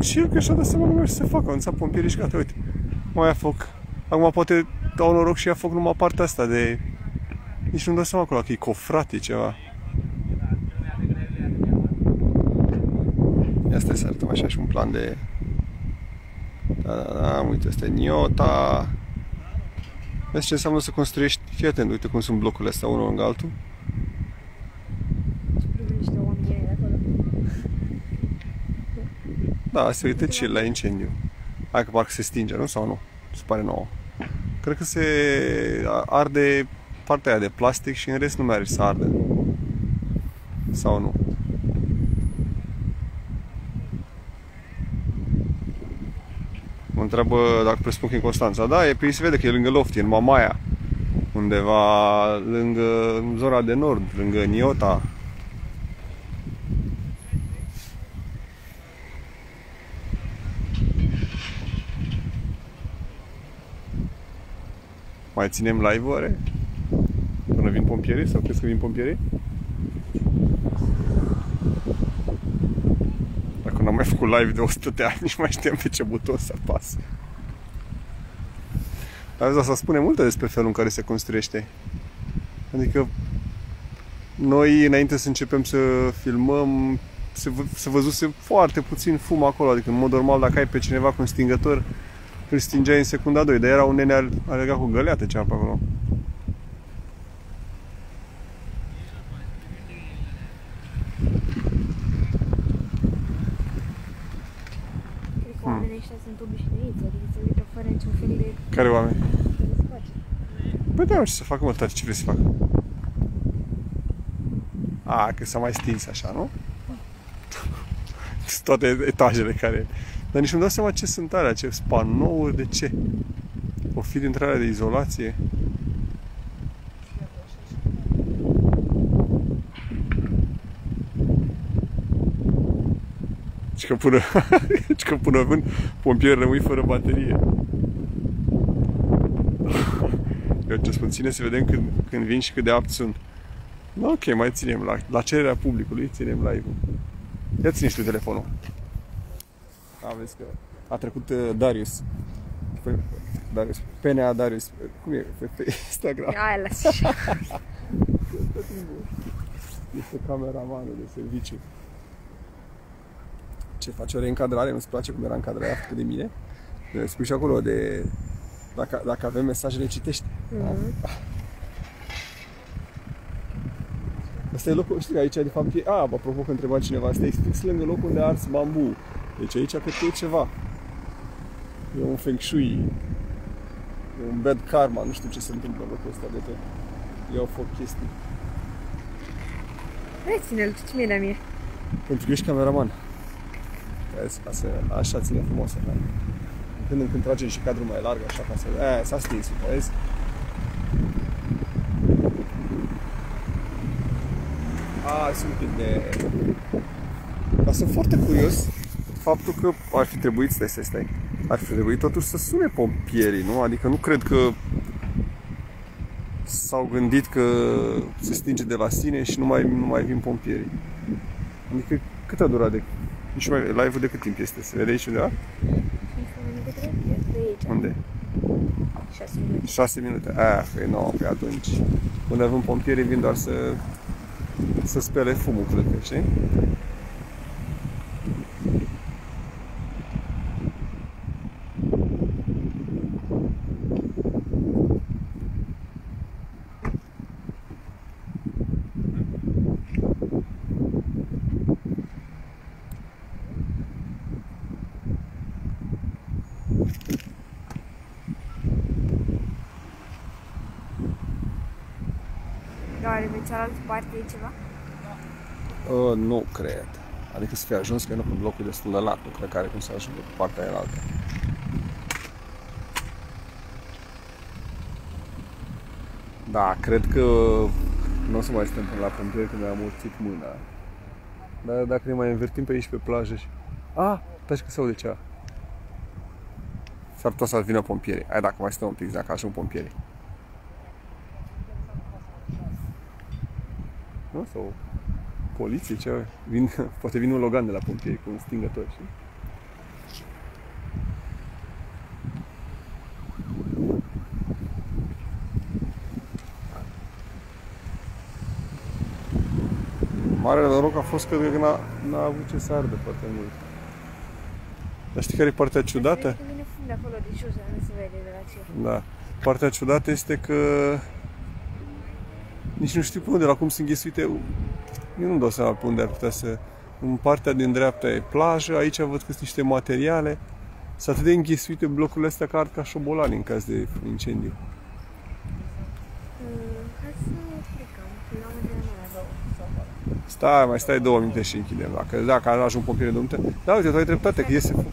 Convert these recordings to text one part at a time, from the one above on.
Și, și el că și-a dat seama că nu mai să se facă, a pompierii și gata, uite, mai ia foc. Acum poate dau noroc și ia foc numai partea asta de... Nici nu-mi dau seama acolo că e cofrat, e ceva. Asta să arătăm așa și un plan de... Da, da, da, uite, asta e Niota. Vezi ce înseamnă să construiești? Fii atent, uite cum sunt blocurile astea, unul lângă altul. Da, se uită ce la incendiu. Hai că parcă se stinge, nu? Sau nu? Se pare nouă. Cred că se arde partea aia de plastic și în rest nu merge să arde. Sau nu? Mă întreabă dacă presupun că în Constanța. Da, e, pe se vede că e lângă Lofti, în Mamaia. Undeva lângă în zona de nord, lângă Niota. Mai ținem live oare? Până vin pompierii? Sau crezi că vin pompierii? Dacă n-am mai făcut live de 100 de ani, nici mai știam pe ce buton să apas. Dar asta spune multe despre felul în care se construiește. Adică noi, înainte să începem să filmăm, se, vă, se văzuse foarte puțin fum acolo. Adică, în mod normal, dacă ai pe cineva cu un stingător, îl stingeai în secunda 2, dar era un nene alergat cu găleată ceva pe acolo. oamenii ăștia sunt obișnuiți, adică se uită fără niciun fel de... Care oameni? care se face. Păi da, ce să facă, mă, tati, ce vrei să facă? A, că s-a mai stins așa, nu? Sunt toate etajele care... Dar nici nu dau seama ce sunt alea, ce spanouri, de ce? O fi dintre alea de izolație. Și că până, și că până vând, pompieri rămâi fără baterie. Eu ce spun, ține să vedem când, când vin și cât de apt sunt. No, ok, mai ținem la, la cererea publicului, ținem live-ul. Ia ține și tu telefonul. A, vezi că a trecut uh, Darius. Pe, Darius. PNA Darius. Cum e? Pe, pe Instagram. Aia lasă și Este cameramanul de serviciu. Ce face o reîncadrare? Nu-ți place cum era încadrarea făcută de mine? De, spui și acolo de... Dacă, dacă avem mesajele, citești. Mhm. Asta e locul, știi că aici de fapt e... A, apropo că întreba cineva, asta e fix lângă locul unde ars bambu. Deci aici cred că e ceva. E un feng shui. E un bad karma, nu știu ce se întâmplă în locul ăsta de tot. Iau foc chestii. Hai ține-l, ce mie de mie. Pentru că ești cameraman. Vezi, ca să, așa ține frumos. Da? Când în când tragem și cadrul mai larg, așa, ca să... Aia, s-a stins, vezi? A, sunt un pic de... Dar sunt foarte curios faptul că ar fi trebuit, stai, stai, stai, ar fi trebuit totuși să sune pompierii, nu? Adică nu cred că s-au gândit că se stinge de la sine și nu mai, nu mai vin pompierii. Adică cât a durat de... Nici mai... Live-ul de cât timp este? Se vede aici undeva? De aici, Unde? 6 minute. 6 minute. Aia, că e nouă, pe atunci. Până avem pompierii, vin doar să, să spele fumul, cred că, știi? Oare pe cealaltă parte e ceva? Uh, nu cred. Adică să fie ajuns, că nu pe blocul e destul de lat, nu cred că are cum să ajungă pe partea aia altă. Da, cred că nu o să mai stăm până la pompieri, că mi-a amorțit mâna. Dar dacă ne mai învertim pe aici pe plajă și... Ah, taci că se aude ceva. S-ar putea să vină pompierii. Hai dacă mai stăm un pic, dacă ajung pompierii. nu? Sau poliție, ce? Vin, poate vin un Logan de la pompieri cu un stingător, știi? Marele noroc a fost că n-a, n-a avut ce să ardă foarte mult. Dar știi care e partea ciudată? Acolo, de sus, nu se vede de. Da. Partea ciudată este că nici nu știu pe unde, la cum sunt înghesuite. Eu nu dau seama pe unde ar putea să... În partea din dreapta e plajă, aici văd că sunt niște materiale. Sunt atât de înghesuite blocurile astea că ard ca șobolani în caz de incendiu. Mm, Hai să plecăm, că eu am de la Stai, mai stai două minute și închidem. Dacă, dacă ajung pompieri de minute. Da, uite, tu ai dreptate, că iese foc.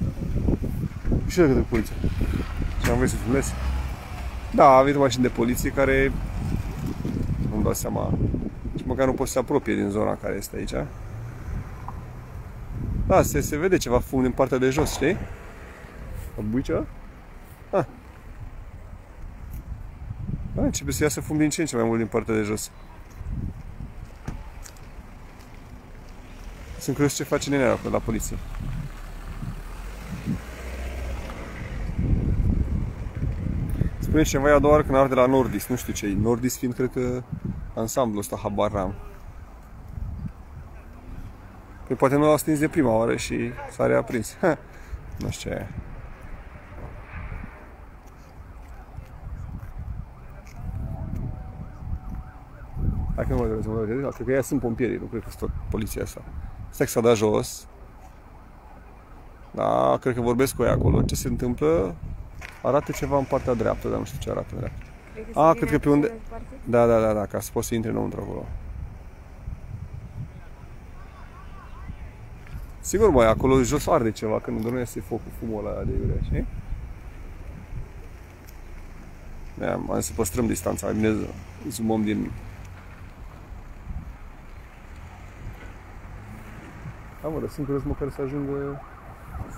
Și de către poliție. Și am vrut să filmez. Da, a venit o mașină de poliție care nu-mi dau seama și măcar nu poate să se apropie din zona care este aici. Da, se, se vede ceva fum din partea de jos, știi? O buicea? Ah. Da, începe să iasă fum din ce în ce mai mult din partea de jos. Sunt curios ce face nenea acolo la poliție. Spune cineva a doua oară când arde la Nordis, nu știu ce e. Nordis fiind, cred că, ansamblul ăsta, habar n-am. Păi poate nu l-au stins de prima oară și s-a reaprins. Ha, nu știu ce e. Hai că nu mă vedeți, mă vedeți. Cred că ea sunt pompierii, nu cred că sunt tot poliția asta. Stai că s-a dat jos. Da, cred că vorbesc cu ea acolo. Ce se întâmplă? Arată ceva în partea dreaptă, dar nu știu ce arată în dreapta. A, cred că pe unde- Da, da, da, da, ca să poți să intri înăuntru acolo. Sigur, mai acolo jos arde ceva, când nu iese focul, fumul ăla de iurea, știi? Da, am să păstrăm distanța, mai bine zoomăm din... Da, mă, dar sunt curios măcar să ajungă...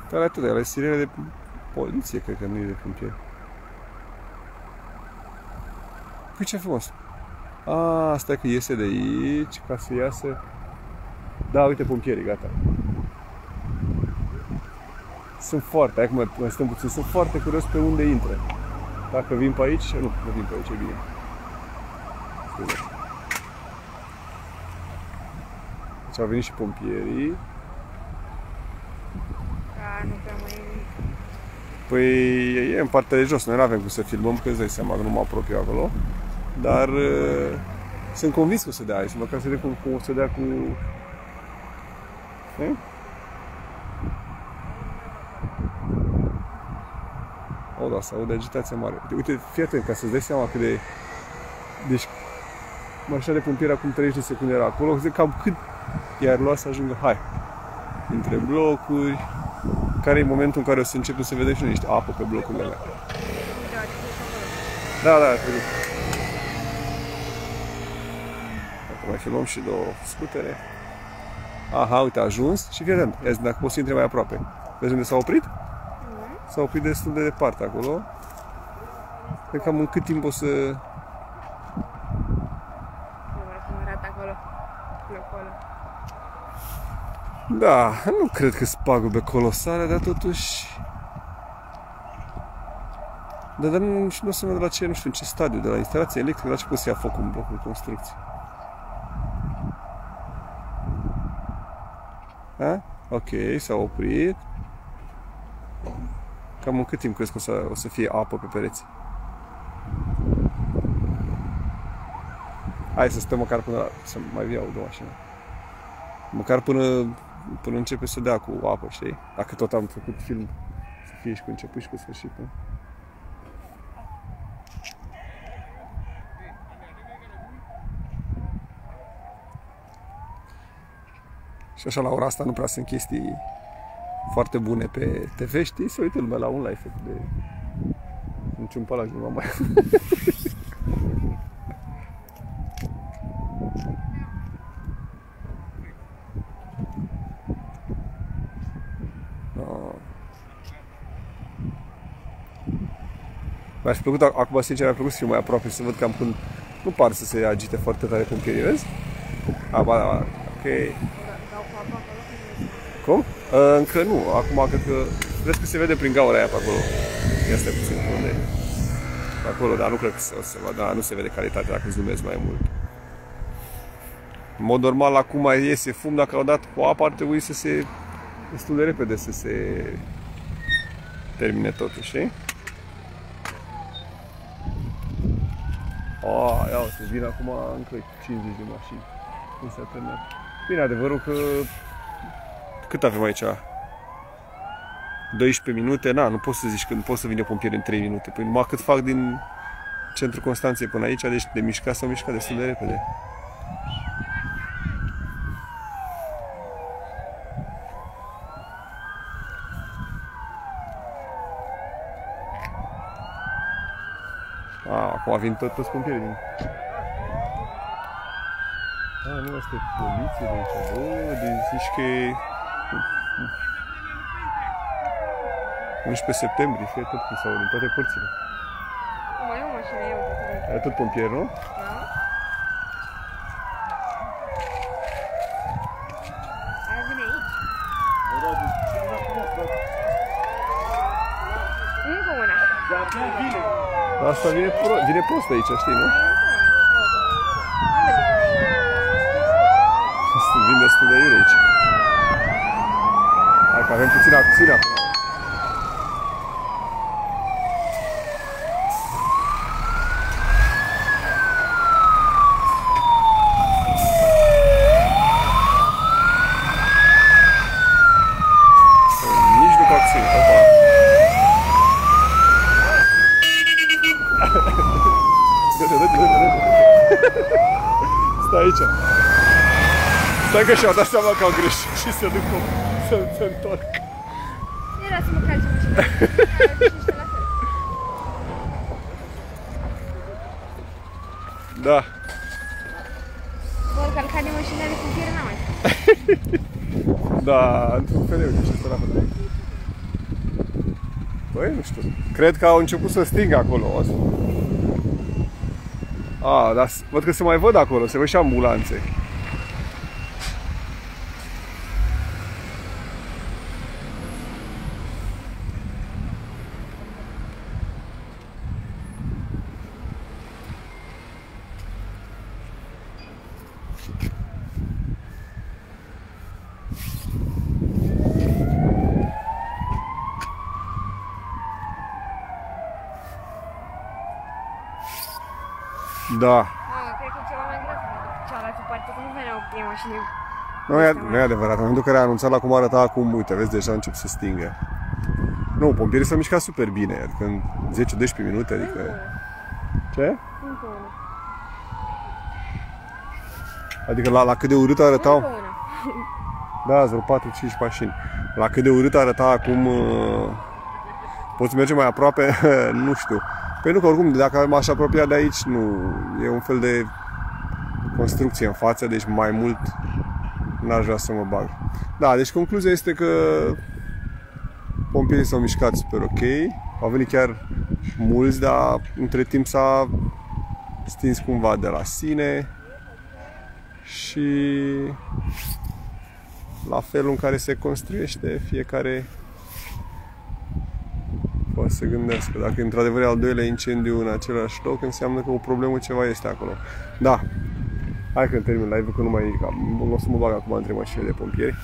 Care atât, ale sirene de poliție, cred că nu e de pompieri. Păi ce frumos! A, stai că iese de aici, ca să iasă... Da, uite pompierii, gata. Sunt foarte, acum mai stăm puțin, sunt foarte curios pe unde intră. Dacă vin pe aici, nu, nu vin pe aici, e bine. Scuze. Deci au venit și pompierii. Da, nu prea mai e nimic. Păi e în partea de jos, noi nu avem cum să filmăm, că îți dai seama că nu mă apropiu acolo. Dar uh, sunt convins că o să dea aici, măcar să vedem cum, cum o să dea cu... E? O, da, se aude agitație mare. Uite, uite, fii atent, ca să-ți dai seama cât de... Deci, mașina de pompieri acum 30 de secunde era acolo, zic cam cât i-ar lua să ajungă, hai, între blocuri, care e momentul în care o să începem să vedem și noi niște apă pe blocurile alea. Da, ce acolo. Da, da, trebuie. Acum mai filmăm și două scutere. Aha, uite, a ajuns și fii atent. Ia zi, dacă poți să intre mai aproape. Vezi unde s-a oprit? S-a oprit destul de departe acolo. Cred că cam în cât timp o să... Nu mai cum arată acolo. Locul ăla. Da, nu cred că sunt pagube colosale, dar totuși... Dar, dar nu, și nu o să de la ce, nu știu, în ce stadiu, de la instalația electrică, la ce poți să ia focul în blocul de A? Ok, s-a oprit. Cam în cât timp crezi că o să, o să fie apă pe pereți? Hai să stăm măcar până la, să mai vii audă mașina. Măcar până, până începe să dea cu apă, știi? Dacă tot am făcut film, să fie și cu început și cu sfârșit. Nu? Și așa la ora asta nu prea sunt chestii foarte bune pe TV, știi? Să uite lumea la un live de niciun palac nu mai No. Mi-ar fi plăcut, acum sincer, mi-a plăcut să fiu mai aproape, să văd cam când nu par să se agite foarte tare pompierii, vezi? A, ba, da, ba, ok. Dau cu apă acolo. Cum? Uh, încă nu, acum cred că, vezi că se vede prin gaura aia pe acolo. Ia stai puțin pe unde e. Pe acolo, dar nu cred că se, o să se vadă, da, nu se vede calitatea dacă zoomezi mai mult. În mod normal, acum mai iese fum, dacă au dat cu apă, ar trebui să se destul de repede să se termine totul, știi? Oh, ia uite, vin acum încă 50 de mașini. Cum s-a terminat. Bine, adevărul că... Cât avem aici? 12 minute? Na, nu poți să zici că nu poți să vină pompieri în 3 minute. Păi numai cât fac din centrul Constanței până aici, deci de mișcat s-au mișcat destul de repede. Ah, acum vin tot, toți pompierii din... Ah, nu, asta e poliție de aici. Bă, de zici că e... 11 septembrie, fie tot cum s-au din toate părțile. Mai e o mașină eu pe care... E tot pompier, nu? Da? Aia vine aici. Încă una. Asta vine, pro, vine prost aici, știi, nu? Vin destul de iure aici. pra gente tirar a piscina. Stajcie. Z tego się odesłał, jak gryź. Wszyscy duchą. Stai aici. Stai că și-au dat seama că au greșit și se duc să se întorc. Era să mă calci în mașină. Aia, și ăștia la fel. Da. Bă, calcat de mașină de pompieri n-am mai. Da, într-un fel eu niște la fel. Băi, nu știu. Cred că au început să stingă acolo. O să- A, dar s- văd că se mai văd acolo, se văd și ambulanțe. Da. Mamă, cred că e ceva mai grav decât cealaltă parte, că nu veneau trei mașini. Nu e, nu e adevărat. În momentul în care a anunțat la cum arăta acum, uite, vezi, deja încep să stingă. Nu, pompierii s-au mișcat super bine, adică în 10-12 minute, adică... Ce? Încă una. Adică la, la cât de urât arătau... Încă una. Da, vreo 4-5 mașini. La cât de urât arăta acum... uh, Poți merge mai aproape? nu știu. Păi nu că oricum, dacă m-aș apropia de aici, nu... E un fel de construcție în față, deci mai mult n-aș vrea să mă bag. Da, deci concluzia este că pompierii s-au mișcat super ok. Au venit chiar mulți, dar între timp s-a stins cumva de la sine și la felul în care se construiește fiecare poate să gândească. Dacă într-adevăr e al doilea incendiu în același loc, înseamnă că o problemă ceva este acolo. Da. Hai că termin live-ul, că nu mai... Nu o să mă bag acum între mașinile de pompieri.